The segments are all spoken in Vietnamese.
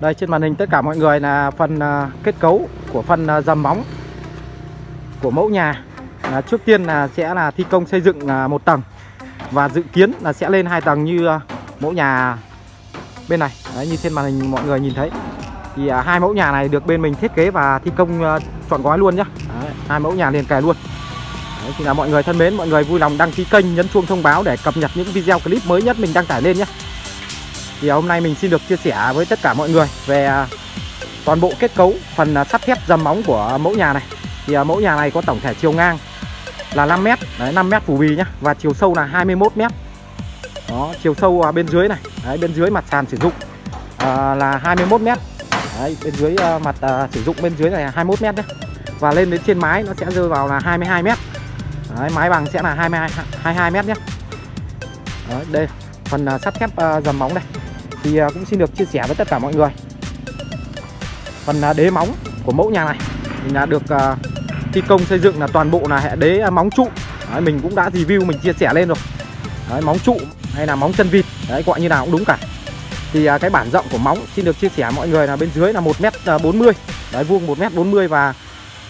Đây trên màn hình tất cả mọi người là phần à, kết cấu của phần à, dầm móng của mẫu nhà. À, trước tiên là sẽ là thi công xây dựng à, một tầng và dự kiến là sẽ lên hai tầng như mẫu nhà bên này. Đấy, như trên màn hình mọi người nhìn thấy. Thì à, hai mẫu nhà này được bên mình thiết kế và thi công à, trọn gói luôn nhá. Đấy, hai mẫu nhà liền kề luôn. Đấy, thì là mọi người thân mến, mọi người vui lòng đăng ký kênh, nhấn chuông thông báo để cập nhật những video clip mới nhất mình đăng tải lên nhé. Thì hôm nay mình xin được chia sẻ với tất cả mọi người về à, toàn bộ kết cấu phần à, sắt thép dầm móng của mẫu nhà này. Thì à, mẫu nhà này có tổng thể chiều ngang là 5 m, đấy 5 m phủ bì nhá và chiều sâu là 21 m. Đó, chiều sâu bên dưới này, đấy bên dưới mặt sàn sử dụng à, là 21 m. Đấy, bên dưới à, mặt à, sử dụng bên dưới này là 21 m nhé. Và lên đến trên mái nó sẽ rơi vào là 22 m. Đấy, mái bằng sẽ là 22 22 m nhé. Đấy, đây phần à, sắt thép à, dầm móng đây thì à, cũng xin được chia sẻ với tất cả mọi người. Phần à, đế móng của mẫu nhà này thì là được à, thi công xây dựng là toàn bộ là hệ đế móng trụ. Đấy, mình cũng đã review mình chia sẻ lên rồi. Đấy, móng trụ hay là móng chân vịt đấy gọi như nào cũng đúng cả. Thì cái bản rộng của móng xin được chia sẻ mọi người là bên dưới là 1m40 đấy vuông 1m40 và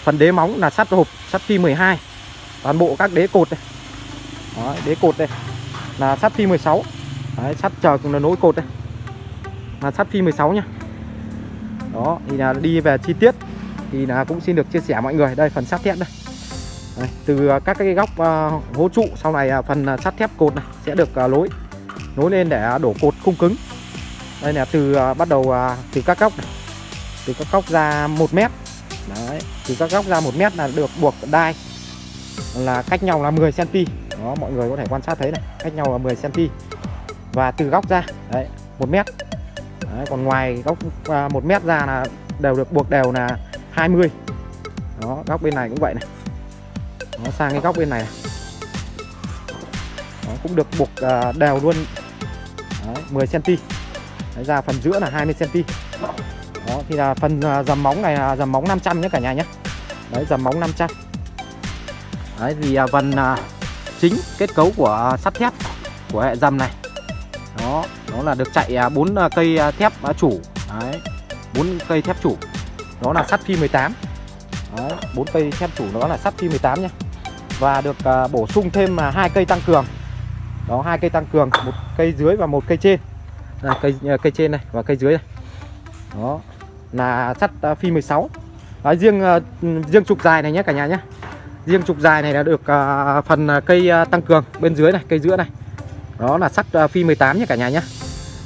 phần đế móng là sắt hộp sắt phi 12 toàn bộ các đế cột đây. Đấy, đế cột đây là sắt phi 16 đấy, sắt chờ cùng là nối cột đây là sắt phi 16 nhá. Đó thì là đi về chi tiết thì là cũng xin được chia sẻ mọi người. Đây phần sắt thép đây. Đây, từ à, các cái góc uh, hố trụ sau này uh, phần sắt thép cột này sẽ được uh, nối nối lên để đổ cột khung cứng. Đây là từ uh, bắt đầu uh, từ các góc này. Từ các góc ra 1 mét. Đấy từ các góc ra 1 mét là được buộc đai. Là cách nhau là 10 cm đó mọi người có thể quan sát thấy này cách nhau là 10 cm và từ góc ra đấy 1 mét đấy, còn ngoài góc à, 1 mét ra là đều được buộc đều là 20 đó góc bên này cũng vậy này. Nó sang cái góc bên này, này. Đó, cũng được buộc à, đều luôn. Đấy, 10 cm đấy, ra phần giữa là 20 cm đó thì là phần à, dầm móng này là dầm móng 500 nhé cả nhà nhé. Đấy dầm móng 500 đấy thì à, phần à, chính kết cấu của sắt thép của hệ dầm này. Đó nó là được chạy à, 4 à, à, cây thép chủ. Đấy 4 cây thép chủ. Đó là sắt phi 18 đấy 4 cây thép chủ đó là sắt phi 18 nhé và được bổ sung thêm là hai cây tăng cường. Đó hai cây tăng cường một cây dưới và một cây trên. Đây, cây cây trên này và cây dưới này đó là sắt phi 16 đó, riêng riêng trục dài này nhé cả nhà nhé riêng trục dài này là được phần cây tăng cường bên dưới này cây giữa này. Đó là sắt phi 18 nhé cả nhà nhé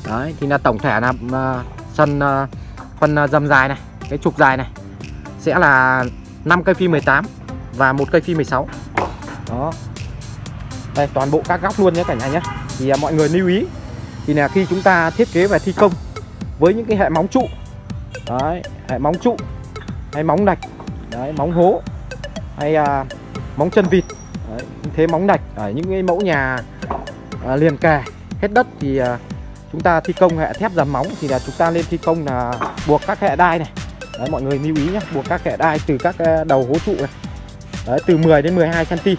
đấy thì là tổng thể là uh, sân à, uh, phần uh, à, dầm dài này cái trục dài này sẽ là 5 cây phi 18 và một cây phi 16 đó. Đây toàn bộ các góc luôn nhé cả nhà nhé. Thì uh, mọi người lưu ý thì là khi chúng ta thiết kế và thi công với những cái hệ móng trụ đấy hệ móng trụ hay móng đạch đấy móng hố hay uh, móng chân vịt đấy, thế móng đạch ở những cái mẫu nhà à, liền kề hết đất thì à, chúng ta thi công hệ thép dầm móng thì là chúng ta lên thi công là buộc các hệ đai này. Đấy mọi người lưu ý nhé buộc các hệ đai từ các ờ, đầu hố trụ này. Đấy từ 10 đến 12 cm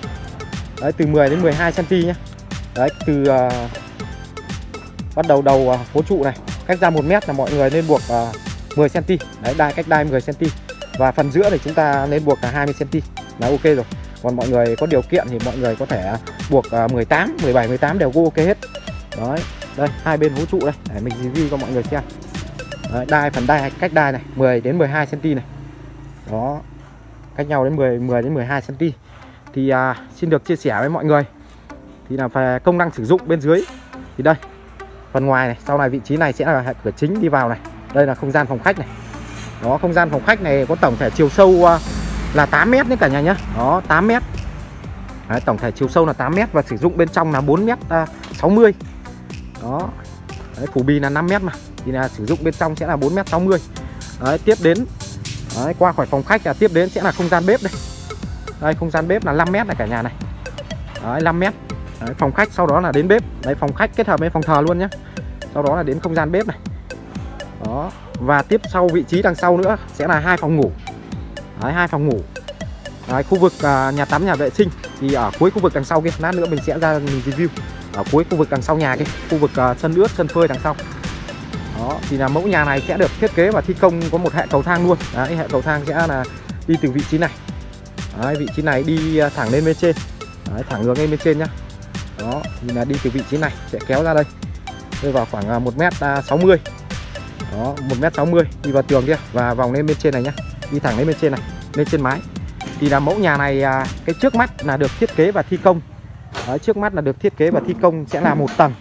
đấy từ 10 đến 12 cm nhé đấy từ uh, bắt đầu đầu uh, hố trụ này cách ra 1 mét là mọi người nên buộc uh, 10 cm đấy đai cách đai 10 cm và phần giữa thì chúng ta nên buộc là 20 cm là ok rồi. Còn mọi người có điều kiện thì mọi người có thể buộc 18 17 18 đều ok hết đấy đây hai bên hố trụ đây. Để mình review cho mọi người xem. Đấy, đai phần đai cách đai này 10 đến 12 cm này. Đó cách nhau đến 10 10 đến 12 cm thì à, xin được chia sẻ với mọi người. Thì là về công năng sử dụng bên dưới. Thì đây phần ngoài này sau này vị trí này sẽ là cửa chính đi vào này. Đây là không gian phòng khách này. Đó không gian phòng khách này có tổng thể chiều sâu à, là 8 mét đấy cả nhà nhá. Đó 8 mét. Đấy, tổng thể chiều sâu là 8 mét và sử dụng bên trong là 4 mét à, uh, 60 đó. Đấy, phủ bì là 5 mét mà. Thì là sử dụng bên trong sẽ là 4 mét 60 đấy, tiếp đến. Đấy, qua khỏi phòng khách là tiếp đến sẽ là không gian bếp đây. Đây không gian bếp là 5 mét này cả nhà này. Đấy, 5 mét. Đấy, phòng khách sau đó là đến bếp. Đấy phòng khách kết hợp với phòng thờ luôn nhé sau đó là đến không gian bếp này. Đó. Và tiếp sau vị trí đằng sau nữa sẽ là hai phòng ngủ. Đấy, hai phòng ngủ. Đấy, khu vực à, nhà tắm nhà vệ sinh thì ở cuối khu vực đằng sau kia. Lát nữa mình sẽ ra mình review ở cuối khu vực đằng sau nhà cái khu vực uh, sân ướt sân phơi đằng sau. Đó thì là mẫu nhà này sẽ được thiết kế và thi công có một hệ cầu thang luôn. Đấy hệ cầu thang sẽ là đi từ vị trí này. Đấy, vị trí này đi ờ, thẳng lên bên trên. Đấy, thẳng hướng lên bên trên nhá. Đó thì là đi từ vị trí này sẽ kéo ra đây. Rơi vào khoảng à, một mét à, sáu mươi. Đó một mét sáu mươi đi vào tường kia và vòng lên bên trên này nhá. Đi thẳng lên bên trên này lên trên mái. Thì là mẫu nhà này à, cái trước mắt là được thiết kế và thi công Đấy, trước mắt là được thiết kế và thi công sẽ là một tầng.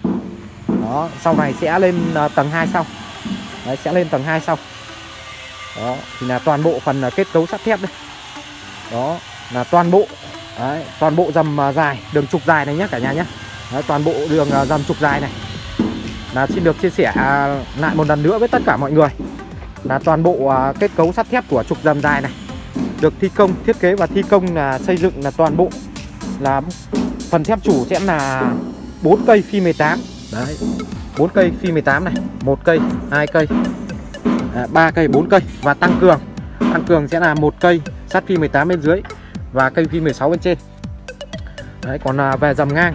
Đó sau này sẽ lên uh, tầng 2 sau. Đấy, sẽ lên tầng 2 sau. Đó thì là toàn bộ phần uh, kết cấu sắt thép đây đó là toàn bộ Đấy, toàn bộ dầm uh, dài đường trục dài này nhé cả nhà nhé Đấy, toàn bộ đường uh, dầm trục dài này. Là xin được chia sẻ uh, lại một lần nữa với tất cả mọi người. Là toàn bộ uh, kết cấu sắt thép của trục dầm dài này được thi công thiết kế và thi công là xây dựng là toàn bộ là phần thép chủ sẽ là 4 cây phi 18 đấy. 4 cây phi 18 này một cây hai cây à, 3 cây 4 cây và tăng cường. Tăng cường sẽ là một cây sắt phi 18 bên dưới và cây phi 16 bên trên. Đấy còn à, về dầm ngang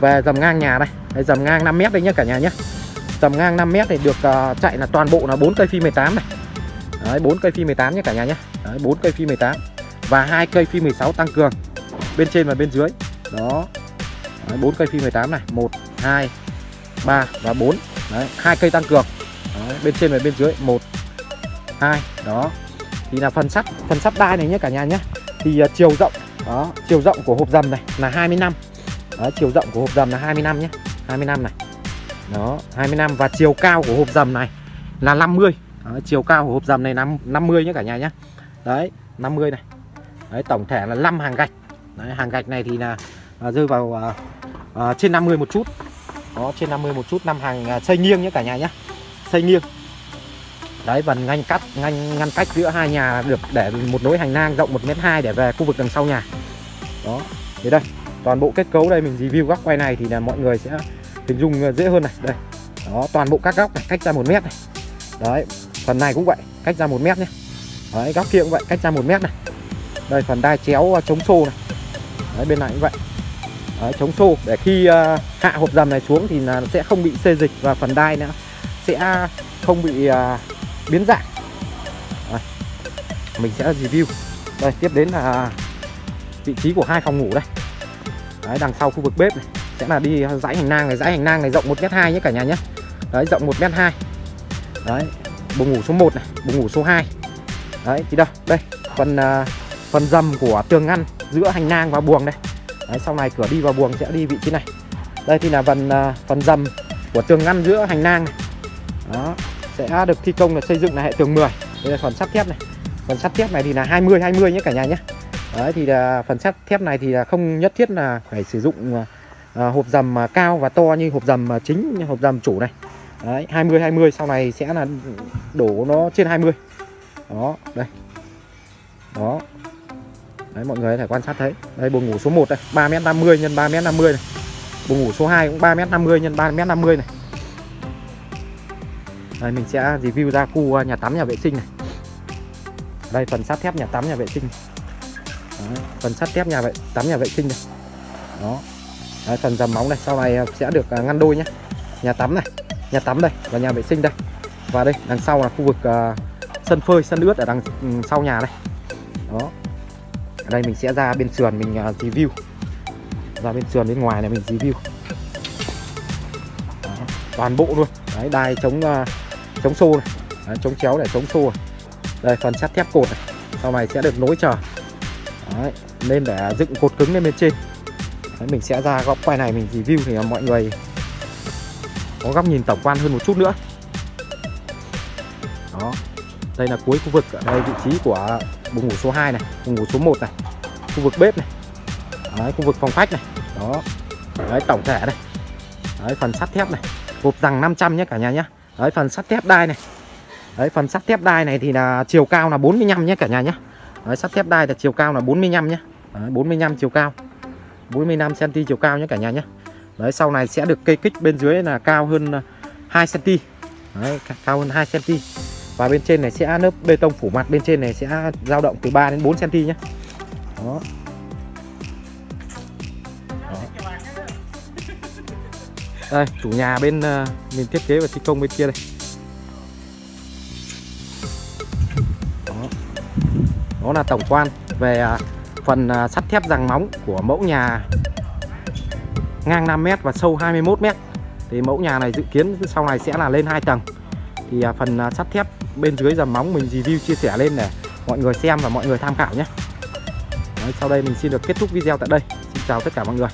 về dầm ngang nhà đây. Đây dầm ngang 5 mét đây nhé cả nhà nhé dầm ngang 5 mét thì được uh, chạy là toàn bộ là 4 cây phi 18 này. Đấy 4 cây phi 18 nhé cả nhà nhé đấy 4 cây phi 18 và hai cây phi 16 tăng cường bên trên và bên dưới đó. Bốn cây phi 18 này. 1 2 3 và bốn. Đấy hai cây tăng cường. Đó. bên trên và bên dưới. 1 2 đó. Thì là phần sắt phần sắt đai này nhé cả nhà nhé. Thì uh, chiều rộng đó chiều rộng của hộp dầm này là 20 năm. Đó, chiều rộng của hộp dầm là 20 năm nhé. 20 năm này. Đó 20 năm và chiều cao của hộp dầm này là 50 đó, chiều cao của hộp dầm này là 50 nhé cả nhà nhé. Đấy 50 này. Đấy tổng thể là 5 hàng gạch đấy, hàng gạch này thì là à, rơi vào à, à, trên 50 một chút. Đó trên 50 một chút năm hàng à, xây nghiêng nhé cả nhà nhé. Xây nghiêng. Đấy và ngăn cắt ngăn ngăn cách giữa hai nhà được để một nối hành lang rộng 1m2 để về khu vực đằng sau nhà. Đó thế đây toàn bộ kết cấu đây mình review góc quay này thì là mọi người sẽ hình dung à, dễ hơn này. Đây đó toàn bộ các góc này cách ra một mét này. Đấy phần này cũng vậy cách ra một mét nhé. Đấy góc kia cũng vậy cách ra một mét này. Đây phần đai chéo à, chống xô này đấy bên này cũng vậy. Đấy, chống xô. Để khi uh, hạ hộp dầm này xuống thì là sẽ không bị xê dịch và phần đai nữa. Sẽ không bị uh, biến dạng. Đấy. mình sẽ review. Đây tiếp đến là vị trí của hai phòng ngủ đây. Đấy, đằng sau khu vực bếp này. Sẽ là đi dãy hành lang này. Dãy hành lang này rộng 1m2 nhé cả nhà nhé. Đấy rộng 1m2 đấy buồng ngủ số 1 này buồng ngủ số 2 đấy thì đâu? Đây phần uh, phần dầm của tường ngăn giữa hành lang và buồng đây. Đấy, sau này cửa đi vào buồng sẽ đi vị trí này. Đây thì là phần à, phần dầm của tường ngăn giữa hành lang này. Đó sẽ được thi công là xây dựng là hệ tường 10 đây là phần sắt thép này. Phần sắt thép này thì là 20 20 nhé cả nhà nhé. Đấy thì là phần sắt thép này thì là không nhất thiết là phải sử dụng à, à, hộp dầm cao và to như hộp dầm chính như hộp dầm chủ này. Đấy 20 20 sau này sẽ là đổ nó trên 20 đó đây. Đó. Đấy mọi người có thể quan sát thấy. Đây buồng ngủ số 1 đây, 3m50 x 3m50 này. Buồng ngủ số 2 cũng 3m50 x 3m50 này. Đây mình sẽ review ra khu à, nhà tắm nhà vệ sinh này. Đây phần sắt thép nhà tắm nhà vệ sinh. Đấy, phần sắt thép nhà vệ tắm nhà vệ sinh này. Đó. Đấy, phần dầm móng này sau này à, sẽ được à, ngăn đôi nhé. Nhà tắm này, nhà tắm đây và nhà vệ sinh đây. Và đây đằng sau là khu vực uh, sân phơi, sân ướt ở đằng ừ, sau nhà đây. Đó đây mình sẽ ra bên sườn mình à, review. Ra bên sườn bên ngoài này mình review. Đó, toàn bộ luôn. Đấy đai chống uh, chống xô này. Đấy, chống chéo để chống xô này. đây phần sắt thép cột này. Sau này sẽ được nối chờ. Đấy, nên để dựng cột cứng lên bên trên. Đấy, mình sẽ ra góc quay này mình review thì mọi người có góc nhìn tổng quan hơn một chút nữa. Đó đây là cuối khu vực ở đây vị trí của buồng ngủ số 2 này buồng ngủ số 1 này khu vực bếp này. Đấy, khu vực phòng khách này. Đó. Đấy tổng thể này. Đấy phần sắt thép này. Hộp rằng 500 nhé cả nhà nhé. Đấy phần sắt thép đai này. Đấy phần sắt thép đai này thì là chiều cao là 45 nhé cả nhà nhé. Đấy sắt thép đai là chiều cao là 45 nhé. Đấy, 45 chiều cao. 45 cm chiều cao nhé cả nhà nhé. Đấy sau này sẽ được cây kích bên dưới là cao hơn à, 2 cm. Đấy cao hơn 2 cm và bên trên này sẽ lớp bê tông phủ mặt bên trên này sẽ dao động từ 3 đến 4 cm nhé đó. đó. Đây chủ nhà bên ờ, uh, mình thiết kế và thi công bên kia đây. Đó, đó là tổng quan về uh, phần uh, sắt thép rằng móng của mẫu nhà ngang 5m và sâu 21m thì mẫu nhà này dự kiến sau này sẽ là lên hai tầng. Thì à, phần sắt thép bên dưới dầm móng mình review chia sẻ lên để mọi người xem và mọi người tham khảo nhé. Đấy, sau đây mình xin được kết thúc video tại đây. Xin chào tất cả mọi người.